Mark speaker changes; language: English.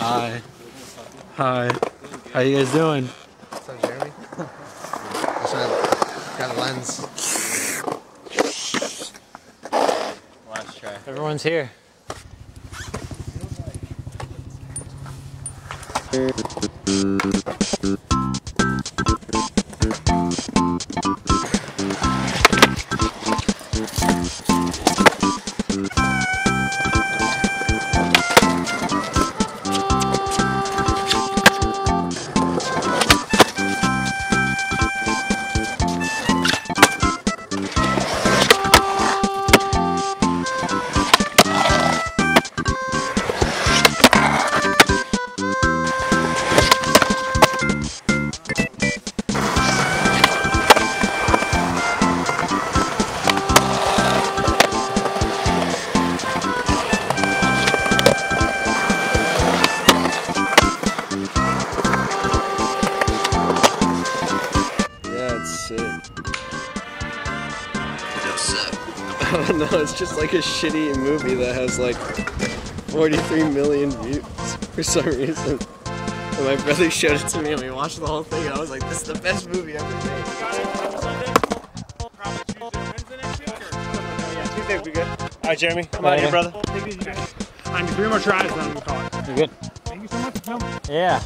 Speaker 1: Hi. Hi. How you guys doing?
Speaker 2: What's up, Jeremy? What's up? Got a lens.
Speaker 1: Last try.
Speaker 3: Everyone's here.
Speaker 4: Yeah, it's sick. I don't oh, know, it's just like a shitty movie that has like 43 million views for some reason. And my brother showed it to me and we watched the whole thing and I was like, this is the best movie ever made.
Speaker 5: Tuesday would be good. All right, Jeremy, come out here, brother. Take it easy, guys. I need three more tries, then I'm gonna call it.
Speaker 3: You good?
Speaker 5: Thank you so much for filming.
Speaker 3: Yeah.